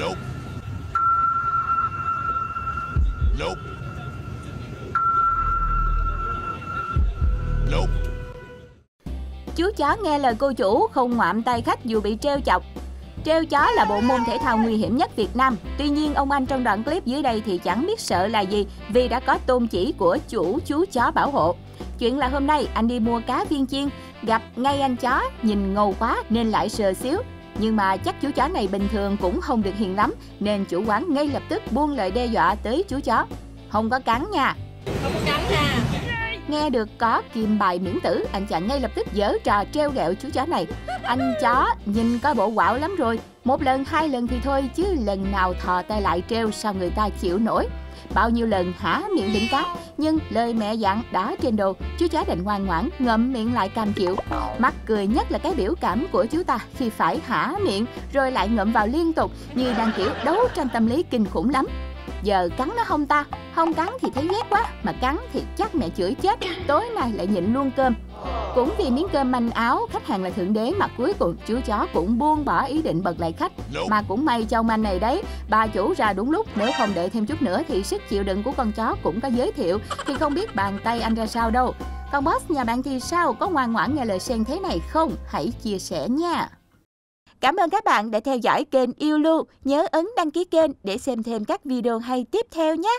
Nope. Nope. Nope. Chú chó nghe lời cô chủ không ngoạm tay khách dù bị treo chọc. Treo chó là bộ môn thể thao nguy hiểm nhất Việt Nam. Tuy nhiên, ông anh trong đoạn clip dưới đây thì chẳng biết sợ là gì vì đã có tôn chỉ của chủ chú chó bảo hộ. Chuyện là hôm nay anh đi mua cá viên chiên, gặp ngay anh chó, nhìn ngầu quá nên lại sờ xíu, nhưng mà chắc chú chó này bình thường cũng không được hiền lắm nên chủ quán ngay lập tức buông lời đe dọa tới chú chó. Không có cắn nha, Không có cắn nha Nghe được có kim bài miễn tử, anh chàng ngay lập tức giở trò treo gẹo chú chó này. Anh chó nhìn có bộ quạo lắm rồi, một lần hai lần thì thôi chứ lần nào thò tay lại treo sao người ta chịu nổi. Bao nhiêu lần hả miệng đỉnh cát, nhưng lời mẹ dặn đã trên đồ, chú chó đành ngoan ngoãn ngậm miệng lại cam chịu. Mắc cười nhất là cái biểu cảm của chú ta khi phải hả miệng rồi lại ngậm vào liên tục như đang kiểu đấu tranh tâm lý kinh khủng lắm. Giờ cắn nó không ta? Không cắn thì thấy ghét quá Mà cắn thì chắc mẹ chửi chết. Tối nay lại nhịn luôn cơm. Cũng vì miếng cơm manh áo Khách hàng là thượng đế Mà cuối cùng chú chó cũng buông bỏ ý định bật lại khách. Mà cũng may cho ông anh này đấy Bà chủ ra đúng lúc Nếu không đợi thêm chút nữa Thì sức chịu đựng của con chó cũng có giới thiệu. Thì không biết bàn tay anh ra sao đâu. Còn boss nhà bạn thì sao? Có ngoan ngoãn nghe lời sen thế này không? Hãy chia sẻ nha Cảm ơn các bạn đã theo dõi kênh Yêu Lưu. Nhớ ấn đăng ký kênh để xem thêm các video hay tiếp theo nhé.